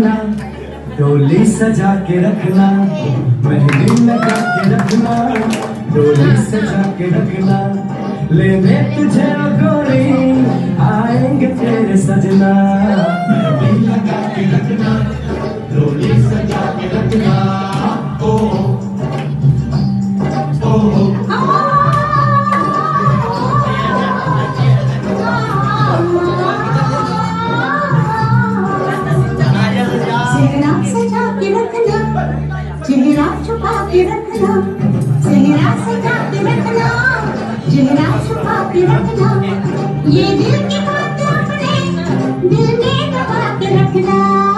रखना। डोली सजा के रखना। मेहंदी लगा के रखना। डोली सजा के रखना। लेने तुझे गोरी आएँगे तेरे सजना। छुपा रखना चेहरा सजा रखना चेहरा छुपा रखना ये दिल की बात अपने दिल में दबा रखना।